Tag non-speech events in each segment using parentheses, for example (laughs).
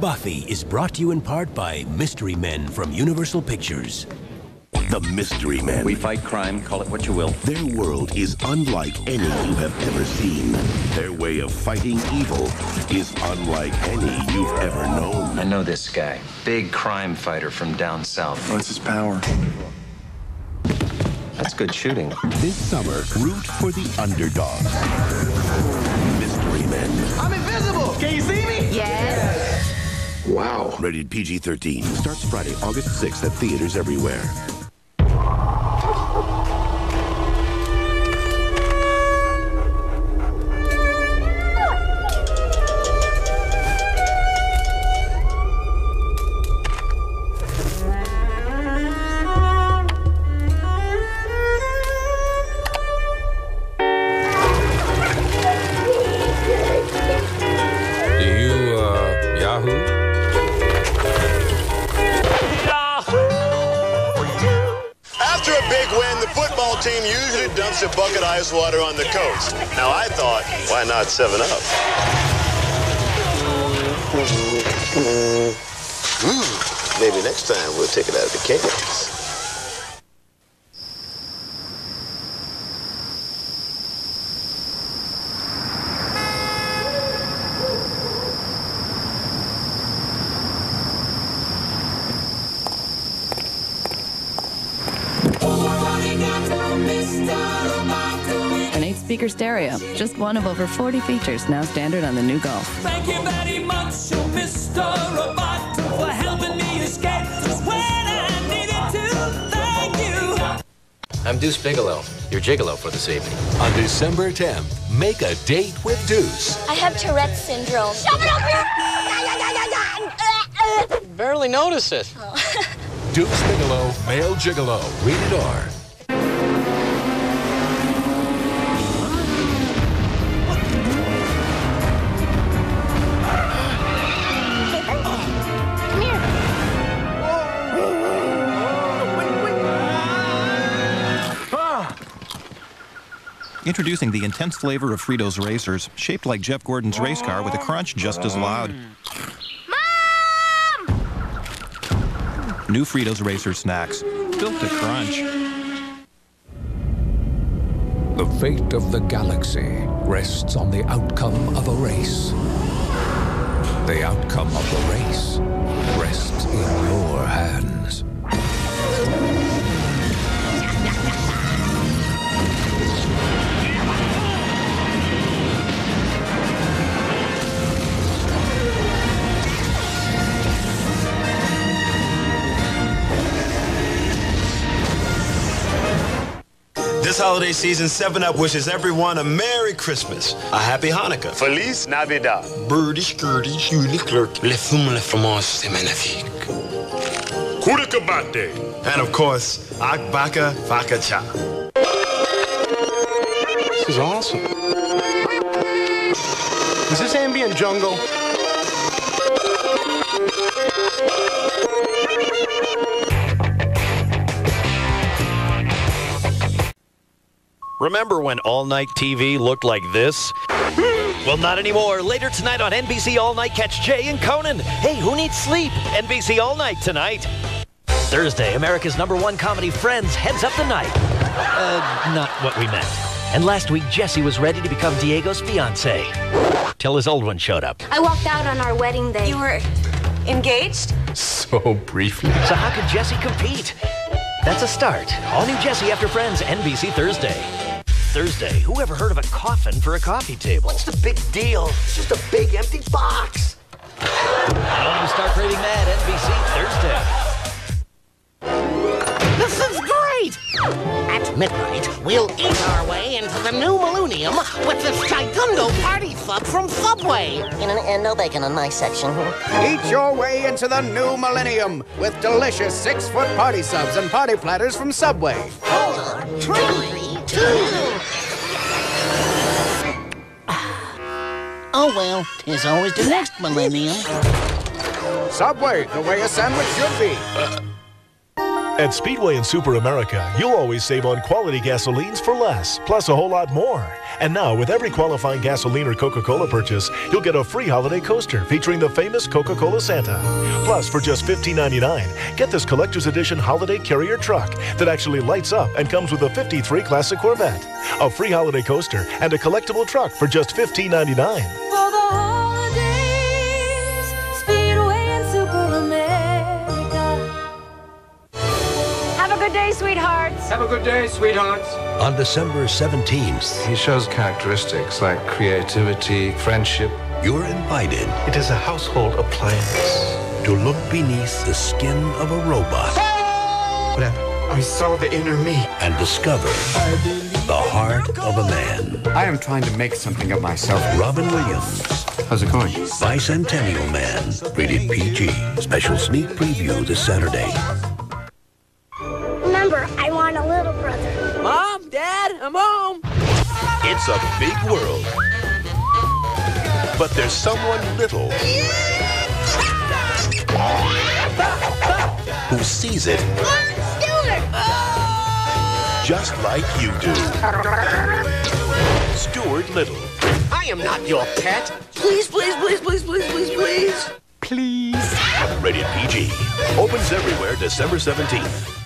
Buffy is brought to you in part by Mystery Men from Universal Pictures. The Mystery Men. We fight crime, call it what you will. Their world is unlike any you have ever seen. Their way of fighting evil is unlike any you've ever known. I know this guy. Big crime fighter from down south. What's his power? That's good shooting. This summer, root for the underdog. Mystery Men. I'm invisible! Can Wow. Rated PG 13. Starts Friday, August 6th at theaters everywhere. A bucket of ice water on the coast. Now I thought, why not 7 Up? Ooh, maybe next time we'll take it out of the cans. Speaker stereo. Just one of over 40 features now standard on the new Golf. Thank you very much, oh, Mr. Roboto, for helping me escape just when I needed to. Thank you. I'm Deuce Bigalow, your gigolo for this evening. On December 10th, make a date with Deuce. I have Tourette's syndrome. Shove it up here! Barely notice it. Oh. (laughs) Deuce Bigalow, male gigolo, rated R. Introducing the intense flavor of Fritos Racers, shaped like Jeff Gordon's race car with a crunch just as loud. Mom! New Fritos Racer snacks, built to crunch. The fate of the galaxy rests on the outcome of a race. The outcome of the race This holiday season, 7 Up wishes everyone a Merry Christmas, a Happy Hanukkah, Feliz Navidad. Birdie, skirty, Julie Clerk. Le fume, le fromage, c'est magnifique. Kudakabate. And of course, Akbaka Fakacha. This is awesome. Is this ambient jungle? Remember when all night TV looked like this? Well, not anymore. Later tonight on NBC All Night, catch Jay and Conan. Hey, who needs sleep? NBC All Night tonight. Thursday, America's number one comedy Friends heads up the night. Uh, not what we meant. And last week, Jesse was ready to become Diego's fiance. Till his old one showed up. I walked out on our wedding day. You were engaged? So briefly. So how could Jesse compete? That's a start. All new Jesse after Friends, NBC Thursday. Thursday, who ever heard of a coffin for a coffee table? What's the big deal? It's just a big empty box. New Stark Raving Mad, NBC Thursday. Is great! At midnight, we'll eat our way into the new millennium with this Gigundo party sub from Subway. In an endo bacon on my section. Eat your way into the new millennium with delicious six-foot party subs and party platters from Subway. Four, three, two. Oh well, tis always the next millennium. Subway, the way a sandwich should be. At Speedway and Super America, you'll always save on quality gasolines for less, plus a whole lot more. And now, with every qualifying gasoline or Coca Cola purchase, you'll get a free holiday coaster featuring the famous Coca Cola Santa. Plus, for just $15.99, get this collector's edition holiday carrier truck that actually lights up and comes with a 53 Classic Corvette. A free holiday coaster and a collectible truck for just $15.99. sweethearts. Have a good day, sweethearts. On December 17th, He shows characteristics like creativity, friendship. you're invited It is a household appliance. to look beneath the skin of a robot What happened? I saw the inner me. and discover the heart of a man. I am trying to make something of myself. Robin Williams, How's it going? Bicentennial Man, rated PG. Special sneak preview this Saturday. I'm home. It's a big world. But there's someone little who sees it just like you do. Stuart Little. I am not your pet. Please, please, please, please, please, please, please. Please. Rated PG. Opens everywhere December 17th.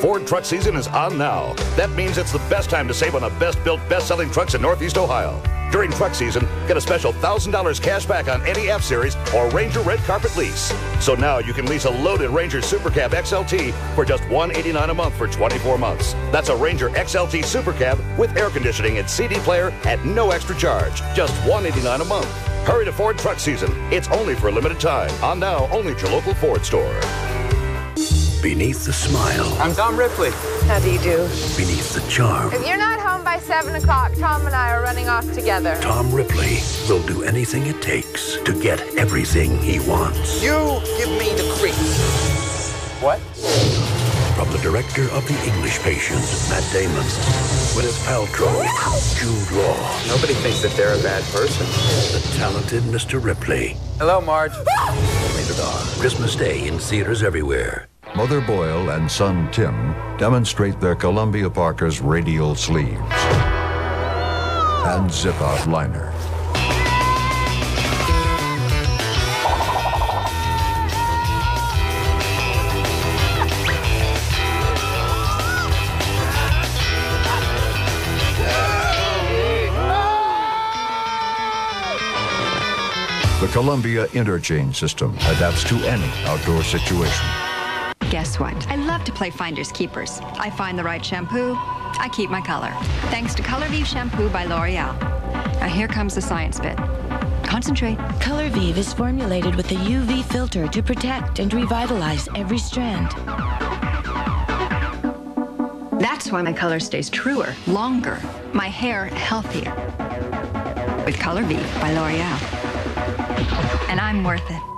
Ford truck season is on now. That means it's the best time to save on the best built, best selling trucks in Northeast Ohio. During truck season, get a special $1,000 cash back on any F Series or Ranger Red Carpet lease. So now you can lease a loaded Ranger Super Cab XLT for just 189 a month for 24 months. That's a Ranger XLT Super Cab with air conditioning and CD player at no extra charge. Just 189 a month. Hurry to Ford truck season. It's only for a limited time. On now, only at your local Ford store. Beneath the smile, I'm Tom Ripley. How do you do? beneath the charm, If you're not home by 7 o'clock, Tom and I are running off together. Tom Ripley will do anything it takes to get everything he wants. You give me the creeps. What? From the director of The English Patient, Matt Damon, Gwyneth Paltrow, Jude Law, Nobody thinks that they're a bad person. the talented Mr. Ripley. Hello, Marge. Rated R. Christmas Day in theaters everywhere. Mother Boyle and son Tim demonstrate their Columbia Parker's radial sleeves and zip-out liner. The Columbia Interchange System adapts to any outdoor situation. Guess what? I love to play finders keepers. I find the right shampoo, I keep my color. Thanks to Color Vive shampoo by L'Oreal. Now here comes the science bit. Concentrate. Color Vive is formulated with a UV filter to protect and revitalize every strand. That's why my color stays truer, longer, my hair healthier. With Color Vive by L'Oreal. And I'm worth it.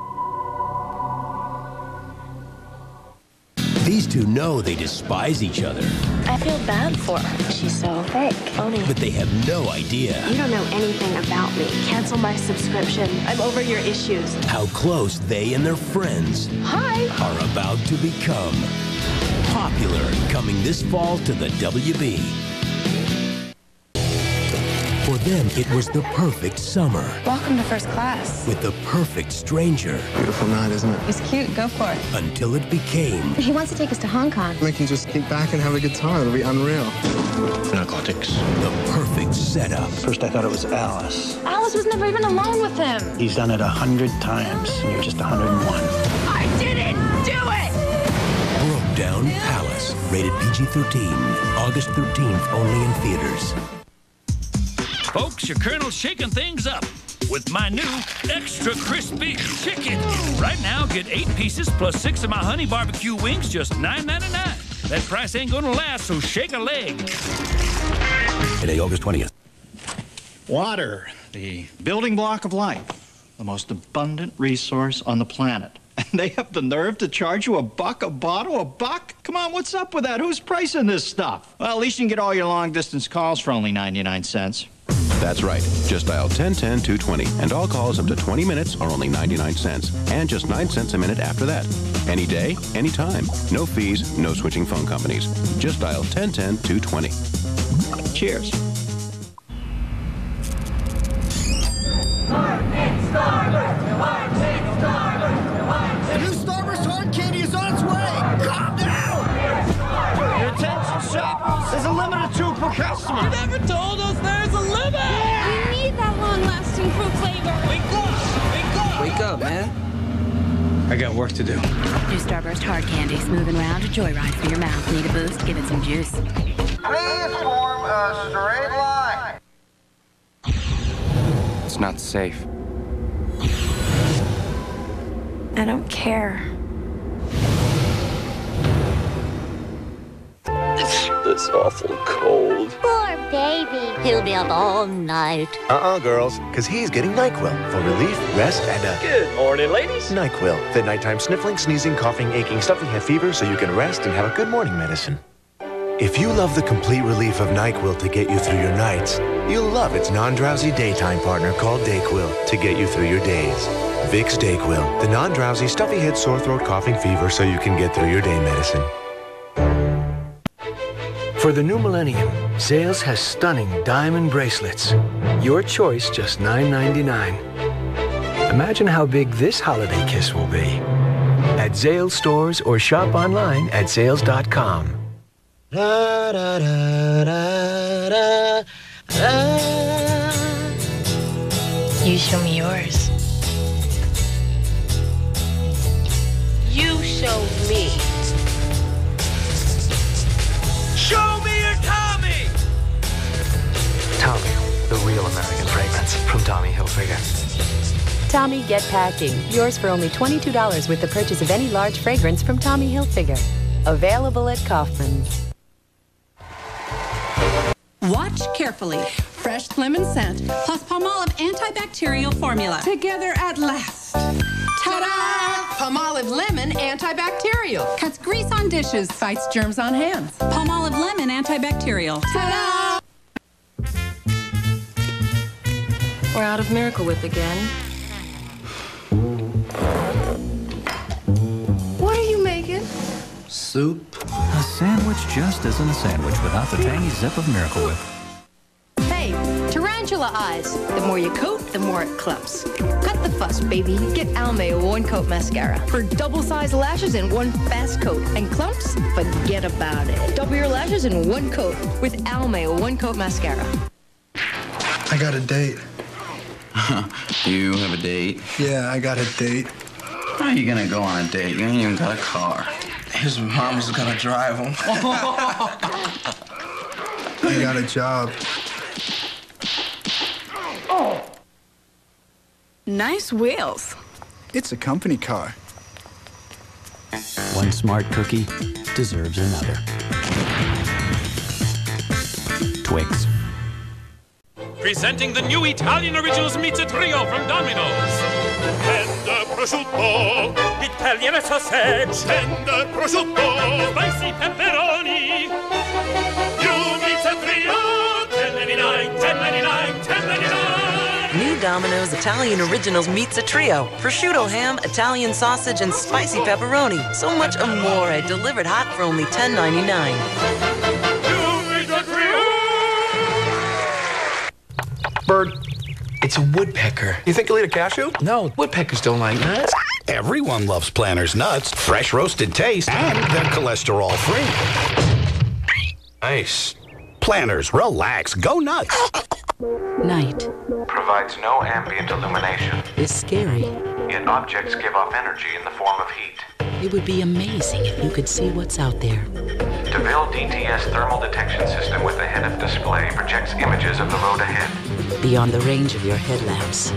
These two know they despise each other, I feel bad for her. She's so fake, phony. but they have no idea You don't know anything about me. Cancel my subscription. I'm over your issues. how close they and their friends Hi. are about to become. Popular coming this fall to the WB. For them, it was the perfect summer Welcome to first class. with the perfect stranger Beautiful night, isn't it? He's cute. Go for it. until it became He wants to take us to Hong Kong. We can just kick back and have a good time. It'll be unreal. narcotics. The perfect setup. First, I thought it was Alice. Alice was never even alone with him. He's done it a hundred times, and you're just 101. I didn't do it! Brokedown Palace. Rated PG-13. August 13th, only in theaters. Folks, your Colonel's shaking things up with my new extra crispy chicken. Right now, get eight pieces plus six of my honey barbecue wings, just $9.99. That price ain't gonna last, so shake a leg. Today, August 20th. Water, the building block of life, the most abundant resource on the planet. (laughs) And they have the nerve to charge you a buck a bottle? A buck? Come on, what's up with that? Who's pricing this stuff? Well, at least you can get all your long distance calls for only 99 cents. That's right. Just dial 1010 220, and all calls up to 20 minutes are only 99 cents, and just 9 cents a minute after that. Any day, any time. No fees, no switching phone companies. Just dial 1010 220. Cheers. New Starburst hard candy is on its way! Calm down! Attention, shoppers! There's a limit of two per customer! You never told us there's up! Man. I got work to do. New Starburst hard candy, smooth and round, a joyride for your mouth. Need a boost? Give it some juice. Please form a straight line. It's not safe. I don't care. This awful cold. Poor baby. He'll be up all night. Uh-uh, girls, because he's getting NyQuil for relief, rest, and a... Good morning, ladies. NyQuil, the nighttime sniffling, sneezing, coughing, aching, stuffy head fever so you can rest and have a good morning medicine. If you love the complete relief of NyQuil to get you through your nights, you'll love its non-drowsy daytime partner called DayQuil to get you through your days. Vicks DayQuil, the non-drowsy, stuffy head, sore throat, coughing, fever so you can get through your day medicine. For the new millennium, Zales has stunning diamond bracelets. Your choice just $9.99. Imagine how big this holiday kiss will be. At Zales stores or shop online at zales.com. Da, da, da, da, da, da. You show me yours. Tommy, the real American fragrance from Tommy Hilfiger. Tommy Get Packing. Yours for only $22 with the purchase of any large fragrance from Tommy Hilfiger. Available at Kaufman's. Watch carefully. Fresh lemon scent plus Palmolive antibacterial formula. Together at last. Ta-da! Palmolive lemon antibacterial. Cuts grease on dishes, fights germs on hands. Palmolive lemon antibacterial. Ta-da! We're out of Miracle Whip again. What are you making? Soup. A sandwich just isn't a sandwich without the tangy zip of Miracle Whip. Hey, tarantula eyes. The more you coat, the more it clumps. Cut the fuss, baby. Get Almay One Coat Mascara for double-sized lashes in one fast coat. And clumps? Forget about it. Double your lashes in one coat with Almay One Coat Mascara. I got a date. (laughs) you have a date? Yeah, I got a date. How are you gonna go on a date? You ain't even got a car. His mom's gonna drive him. (laughs) I got a job. Nice wheels. It's a company car. One smart cookie deserves another. Twix. Presenting the new Italian Originals Pizza Trio from Domino's. Tender prosciutto. Italian sausage. Tender prosciutto. Spicy pepperoni. New Pizza Trio. 10.99, 10.99, 10.99. New Domino's Italian Originals meets a trio. Prosciutto ham, Italian sausage, and spicy pepperoni. So much amore delivered hot for only $10.99. Bird, it's a woodpecker. You think you'll eat a cashew? No, woodpeckers don't like nuts. Everyone loves Planters nuts, fresh roasted taste, and they're cholesterol free. Nice. Planters, relax, go nuts. Night Provides no ambient illumination. is scary. Yet objects give off energy in the form of heat. It would be amazing if you could see what's out there. DeVille DTS thermal detection system with a head-up display projects images of the road ahead. Beyond the range of your headlamps.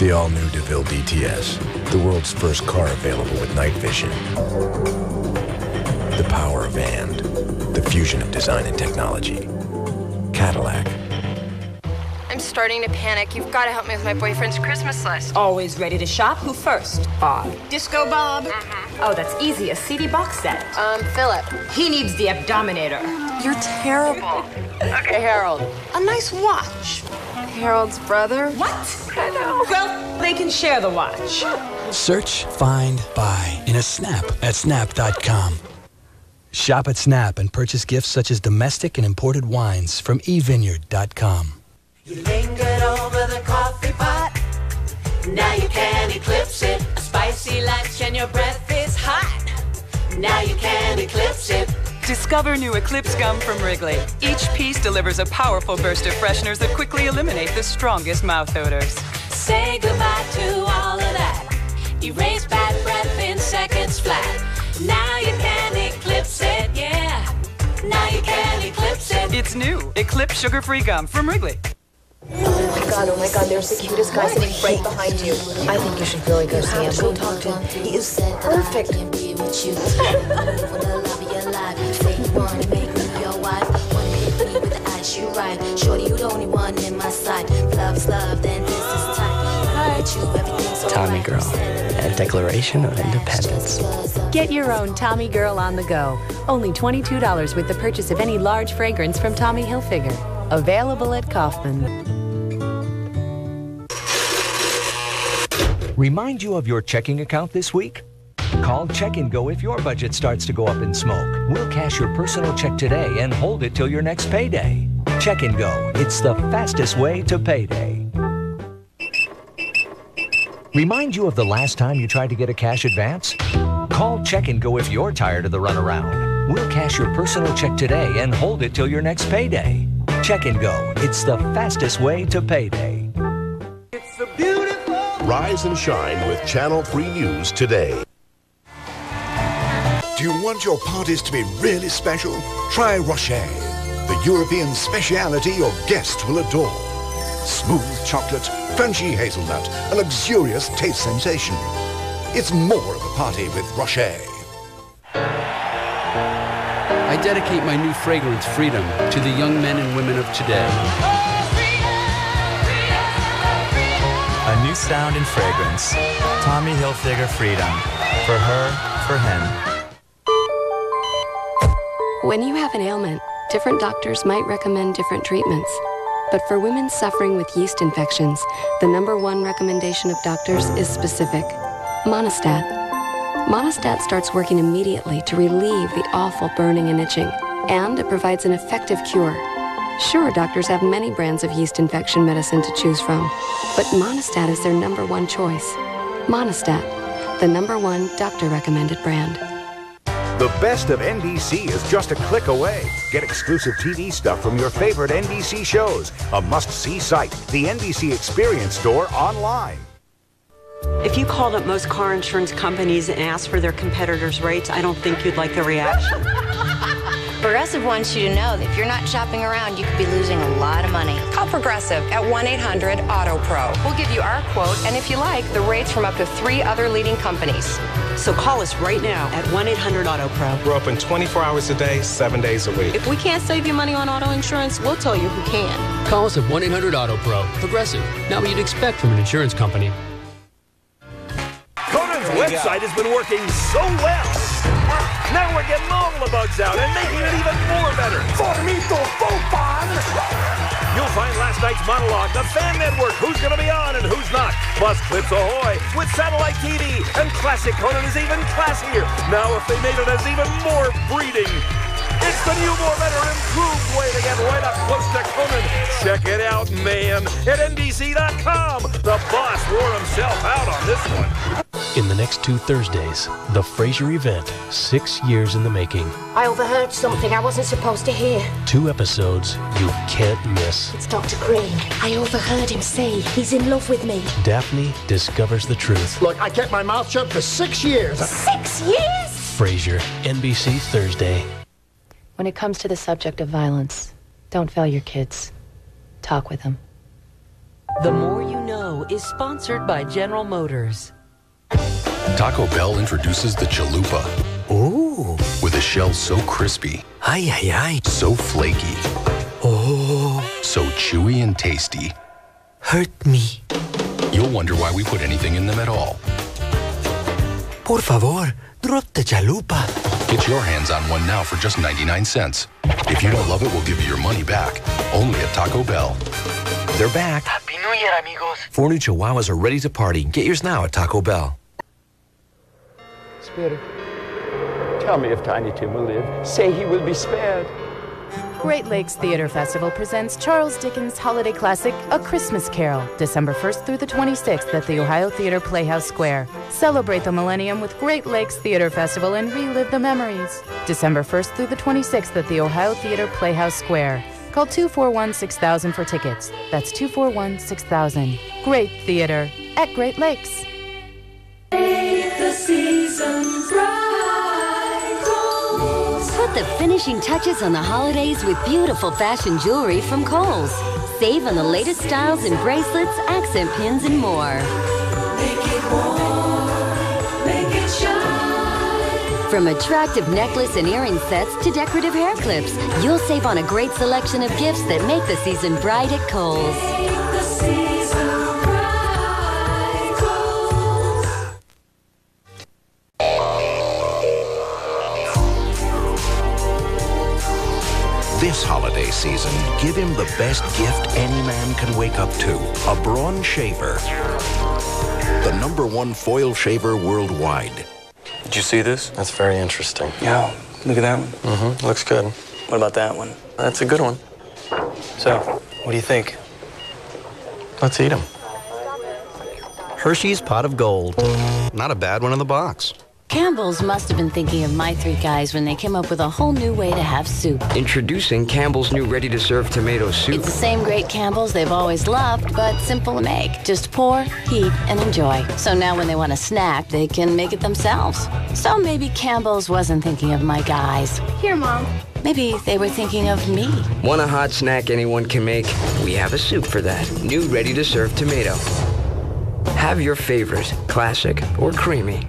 The all-new DeVille DTS, the world's first car available with night vision. The power of and, the fusion of design and technology. Cadillac. I'm starting to panic. You've got to help me with my boyfriend's Christmas list. Always ready to shop. Who first? Bob. Disco Bob? Oh, that's easy. A CD box set. Um, Philip. He needs the Abdominator. You're terrible. Okay, Harold. A nice watch. Harold's brother. What? I know. Well, they can share the watch. Search, find, buy in a snap at snap.com. Shop at Snap and purchase gifts such as domestic and imported wines from evineyard.com. You lingered over the coffee pot. Now you can eclipse it. A spicy lunch and your breath is hot. Now you can eclipse it. Discover new Eclipse gum from Wrigley. Each piece delivers a powerful burst of fresheners that quickly eliminate the strongest mouth odors. Say goodbye to all of that. Erase bad breath in seconds flat. Now you can eclipse it, yeah. Now you can eclipse it. It's new Eclipse sugar-free gum from Wrigley. Oh my god, oh my god, there's the cutest guy sitting right behind you. I think you should really go see him. Go talk to him. He is perfect. Shorty, you the only one in my sight. Love is love, then this is tight. You, everything's so Tommy Girl, a declaration of independence. Get your own Tommy Girl on the go. Only $22 with the purchase of any large fragrance from Tommy Hilfiger. Available at Kaufman. Remind you of your checking account this week? Call Check and Go if your budget starts to go up in smoke. We'll cash your personal check today and hold it till your next payday. Check and Go. It's the fastest way to payday. Remind you of the last time you tried to get a cash advance? Call Check and Go if you're tired of the runaround. We'll cash your personal check today and hold it till your next payday. Check and Go. It's the fastest way to payday. Rise and shine with Channel 3 News today. Do you want your parties to be really special? Try Rocher, the European speciality your guests will adore. Smooth chocolate, crunchy hazelnut, a luxurious taste sensation. It's more of a party with Rocher. I dedicate my new fragrance, Freedom, to the young men and women of today. A new sound and fragrance. Tommy Hilfiger Freedom. For her, for him. When you have an ailment, different doctors might recommend different treatments. But for women suffering with yeast infections, the number one recommendation of doctors is specific Monistat. Monistat starts working immediately to relieve the awful burning and itching, and it provides an effective cure. Sure, doctors have many brands of yeast infection medicine to choose from, but Monistat is their number one choice. Monistat, the number one doctor recommended brand. The best of NBC is just a click away. Get exclusive TV stuff from your favorite NBC shows. A must see site, the NBC Experience Store online. If you called up most car insurance companies and asked for their competitors' rates, I don't think you'd like the reaction. (laughs) Progressive wants you to know that if you're not shopping around, you could be losing a lot of money. Call Progressive at 1 800 Auto Pro. We'll give you our quote, and if you like, the rates from up to three other leading companies. So call us right now at 1 800 Auto Pro. We're open 24 hours a day, seven days a week. If we can't save you money on auto insurance, we'll tell you who can. Call us at 1 800 Auto Pro. Progressive. Not what you'd expect from an insurance company. Conan's website has been working so well. Now we're getting all the bugs out and making it even more better. Formito Fofan! You'll find last night's monologue, the fan network, who's going to be on and who's not. Plus Clips Ahoy with satellite TV. And Classic Conan is even classier. Now if they made it as even more breeding. It's the new, more better, improved way to get right up close to Conan. Check it out, man, at NBC.com. The boss wore himself out on this one. In the next two Thursdays, the Frasier event, six years in the making. I overheard something I wasn't supposed to hear. Two episodes you can't miss. It's Dr. Crane. I overheard him say he's in love with me. Daphne discovers the truth. Look, I kept my mouth shut for six years. Six years? Frasier, NBC Thursday. When it comes to the subject of violence, don't fail your kids. Talk with them. The More You Know is sponsored by General Motors. Taco Bell introduces the chalupa. Ooh. With a shell so crispy. Ay, ay, ay. So flaky. Oh. So chewy and tasty. Hurt me. You'll wonder why we put anything in them at all. Por favor, drop the chalupa. Get your hands on one now for just 99 cents. If you don't love it, we'll give you your money back. Only at Taco Bell. They're back. Happy New Year, amigos. Four new Chihuahuas are ready to party. Get yours now at Taco Bell. Spirit, tell me if Tiny Tim will live. Say he will be spared. Great Lakes Theater Festival presents Charles Dickens' holiday classic, A Christmas Carol, December 1st through the 26th at the Ohio Theater Playhouse Square. Celebrate the millennium with Great Lakes Theater Festival and relive the memories. December 1st through the 26th at the Ohio Theater Playhouse Square. Call 241 6000 for tickets. That's 241 6000. Great theater at Great Lakes. Put the finishing touches on the holidays with beautiful fashion jewelry from Kohl's. Save on the latest styles in bracelets, accent pins, and more. From attractive necklace and earring sets to decorative hair clips, you'll save on a great selection of gifts that make the season bright at Kohl's. Holiday season, give him the best gift any man can wake up to a Braun shaver. The number one foil shaver worldwide. Did you see this? That's very interesting. Yeah. Look at that one. Mm-hmm. Looks good. What about that one? That's a good one. So, what do you think? Let's eat them. Hershey's Pot of Gold. Not a bad one in the box. Campbell's must have been thinking of my three guys when they came up with a whole new way to have soup. Introducing Campbell's new ready to serve tomato soup. It's the same great Campbell's they've always loved, but simple to make. Just pour, heat, and enjoy. So now when they want a snack, they can make it themselves. So maybe Campbell's wasn't thinking of my guys. Here, Mom. Maybe they were thinking of me. Want a hot snack anyone can make? We have a soup for that. New ready to serve tomato. Have your favorite, classic or creamy.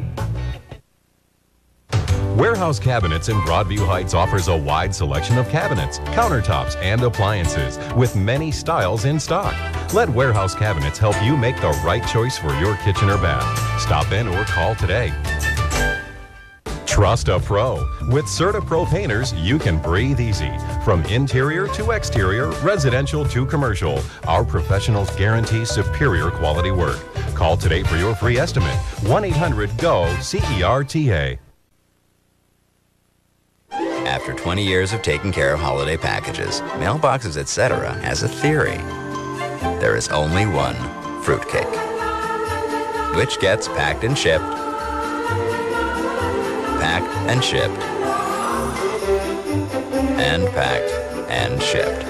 Warehouse Cabinets in Broadview Heights offers a wide selection of cabinets, countertops, and appliances with many styles in stock. Let Warehouse Cabinets help you make the right choice for your kitchen or bath. Stop in or call today. Trust a pro. With Certa Pro painters, you can breathe easy. From interior to exterior, residential to commercial, our professionals guarantee superior quality work. Call today for your free estimate. 1 800 GO CERTA. After 20 years of taking care of holiday packages, mailboxes, etc., has a theory. There is only one fruitcake, which gets packed and shipped, packed and shipped, and packed and shipped.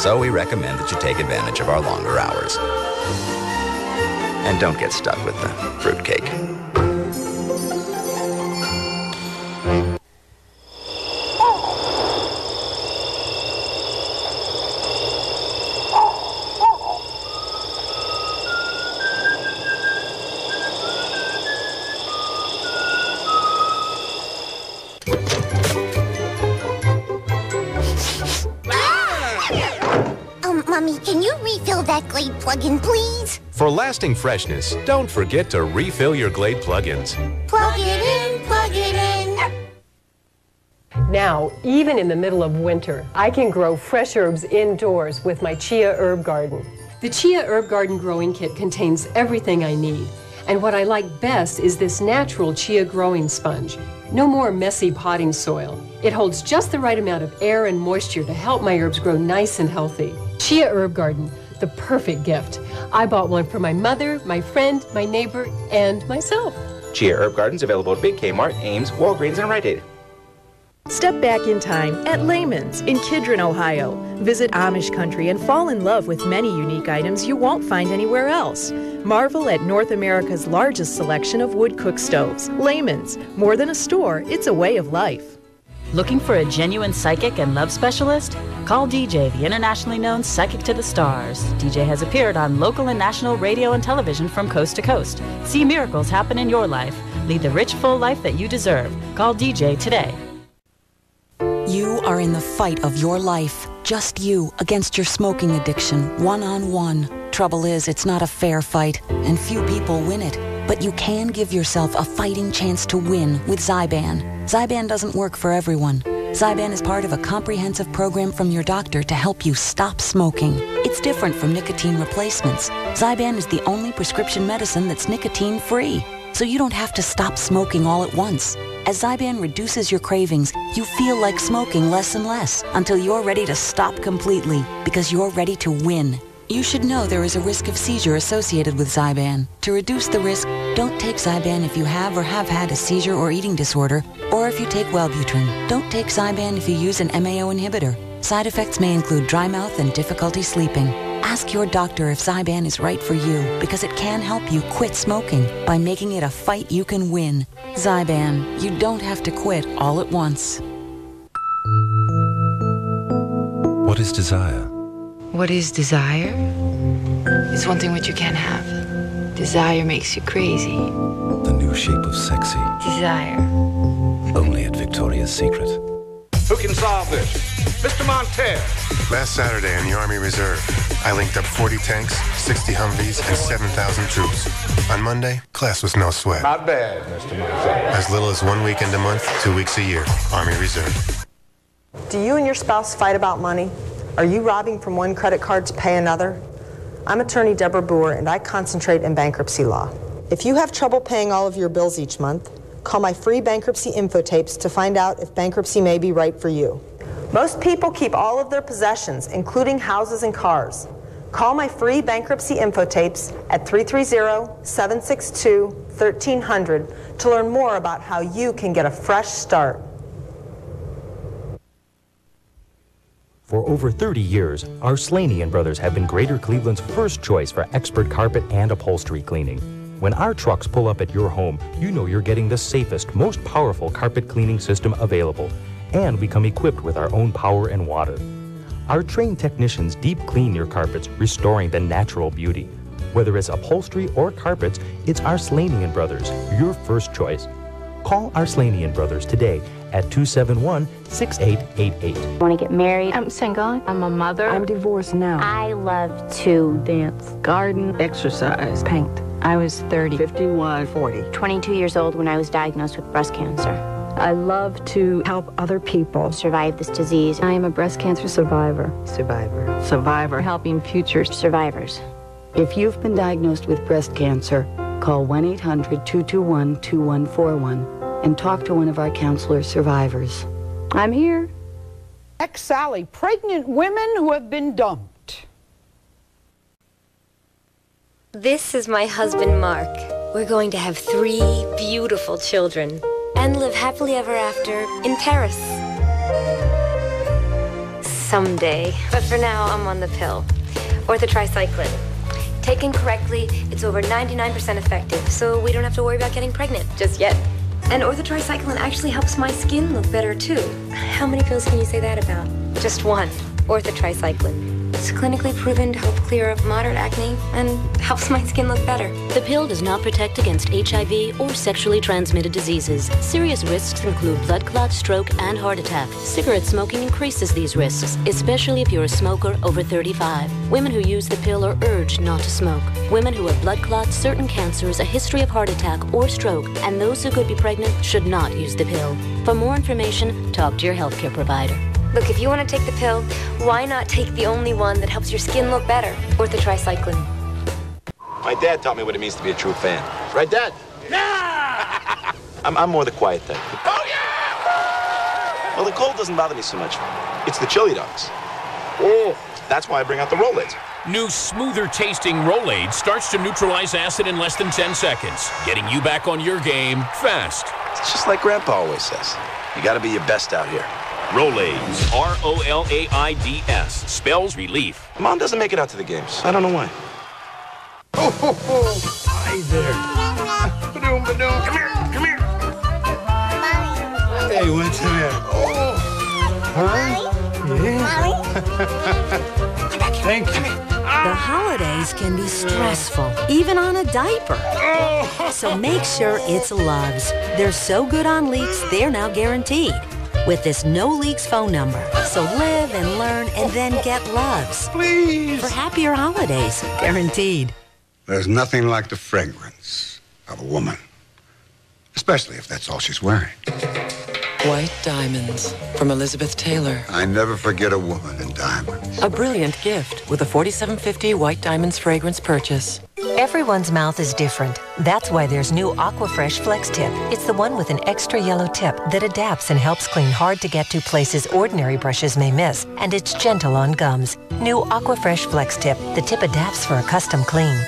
So we recommend that you take advantage of our longer hours. And don't get stuck with the fruitcake. Plug-in, please? For lasting freshness, don't forget to refill your Glade plugins. Plug it in, plug it in. Now, even in the middle of winter, I can grow fresh herbs indoors with my Chia Herb Garden. The Chia Herb Garden Growing Kit contains everything I need. And what I like best is this natural chia growing sponge. No more messy potting soil. It holds just the right amount of air and moisture to help my herbs grow nice and healthy. Chia Herb Garden, the perfect gift. I bought one for my mother, my friend, my neighbor, and myself. Chia Herb Gardens available at Big Kmart, Ames, Walgreens, and Rite Aid. Step back in time at Lehman's in Kidron, Ohio. Visit Amish country and fall in love with many unique items you won't find anywhere else. Marvel at North America's largest selection of wood cook stoves. Lehman's, more than a store, it's a way of life. Looking for a genuine psychic and love specialist? Call DJ, the internationally known psychic to the stars. DJ has appeared on local and national radio and television from coast to coast. See miracles happen in your life. Lead the rich, full life that you deserve. Call DJ today. You are in the fight of your life. Just you against your smoking addiction, one on one. Trouble is, it's not a fair fight, and few people win it. But you can give yourself a fighting chance to win with Zyban. Zyban doesn't work for everyone. Zyban is part of a comprehensive program from your doctor to help you stop smoking. It's different from nicotine replacements. Zyban is the only prescription medicine that's nicotine free, so you don't have to stop smoking all at once. As Zyban reduces your cravings, you feel like smoking less and less until you're ready to stop completely because you're ready to win. You should know there is a risk of seizure associated with Zyban. To reduce the risk, don't take Zyban if you have or have had a seizure or eating disorder, or if you take Wellbutrin. Don't take Zyban if you use an MAO inhibitor. Side effects may include dry mouth and difficulty sleeping. Ask your doctor if Zyban is right for you because it can help you quit smoking by making it a fight you can win. Zyban, you don't have to quit all at once. What is desire? What is desire? It's one thing which you can't have. Desire makes you crazy. The new shape of sexy. Desire. Only at Victoria's Secret. Who can solve this? Mr. Montez. Last Saturday in the Army Reserve, I linked up 40 tanks, 60 Humvees, and 7,000 troops. On Monday, class was no sweat. Not bad, Mr. Montez. As little as one weekend a month, two weeks a year. Army Reserve. Do you and your spouse fight about money? Are you robbing from one credit card to pay another? I'm attorney Deborah Boer, and I concentrate in bankruptcy law. If you have trouble paying all of your bills each month, call my free bankruptcy info tapes to find out if bankruptcy may be right for you. Most people keep all of their possessions, including houses and cars. Call my free bankruptcy info tapes at 330-762-1300 to learn more about how you can get a fresh start. For over 30 years, our Slaney & Brothers have been Greater Cleveland's first choice for expert carpet and upholstery cleaning. When our trucks pull up at your home, you know you're getting the safest, most powerful carpet cleaning system available, and we come equipped with our own power and water. Our trained technicians deep clean your carpets, restoring the natural beauty. Whether it's upholstery or carpets, it's our Slaney & Brothers, your first choice. Call our Slaney & Brothers today at 271 6888. want to get married. I'm single. I'm a mother. I'm divorced now. I love to dance, garden, exercise, paint. I was 30, 51, 40. 22 years old when I was diagnosed with breast cancer. I love to help other people survive this disease. I am a breast cancer survivor. Survivor. Survivor. Helping future survivors. If you've been diagnosed with breast cancer, call 1 800 221 2141 and talk to one of our counselor survivors. I'm here. Ex Sally, pregnant women who have been dumped. This is my husband, Mark. We're going to have three beautiful children and live happily ever after in Paris. Someday. But for now, I'm on the pill. Ortho Tri-Cyclen. Taken correctly, it's over 99% effective, so we don't have to worry about getting pregnant just yet. And Ortho Tri-Cyclen actually helps my skin look better too. How many pills can you say that about? Just one. Ortho Tri-Cyclen. It's clinically proven to help clear up moderate acne and helps my skin look better. The pill does not protect against HIV or sexually transmitted diseases. Serious risks include blood clot, stroke, and heart attack. Cigarette smoking increases these risks, especially if you're a smoker over 35. Women who use the pill are urged not to smoke. Women who have blood clots, certain cancers, a history of heart attack or stroke, and those who could be pregnant should not use the pill. For more information, talk to your healthcare provider. Look, if you want to take the pill, why not take the only one that helps your skin look better? Ortho Tri-Cyclen. My dad taught me what it means to be a true fan. Right, Dad? Yeah! (laughs) I'm, I'm more the quiet type. Oh, yeah! Well, the cold doesn't bother me so much. It's the chili dogs. Oh, that's why I bring out the Rolaids. New smoother tasting Rolaids starts to neutralize acid in less than 10 seconds, getting you back on your game fast. It's just like Grandpa always says. You gotta be your best out here. Rolaids, R O L A I D S, spells relief. Mom doesn't make it out to the games. I don't know why. Ho, ho, ho. Hi there. Ba-doom, ba-doom. Come here, come here. Hey, what's that? Oh. Huh? Yeah. (laughs) Thank you. The holidays can be stressful, even on a diaper. Oh. So make sure it's Luvs. They're so good on leaks, they're now guaranteed. With this no leaks phone number. So live and learn and then get Luvs. Please. For happier holidays, guaranteed. There's nothing like the fragrance of a woman, especially if that's all she's wearing. White diamonds from Elizabeth Taylor. I never forget a woman in diamonds. A brilliant gift with a 4750 White Diamonds fragrance purchase. Everyone's mouth is different. That's why there's new Aquafresh Flex Tip. It's the one with an extra yellow tip that adapts and helps clean hard to get to places ordinary brushes may miss, and it's gentle on gums. New Aquafresh Flex Tip. The tip adapts for a custom clean.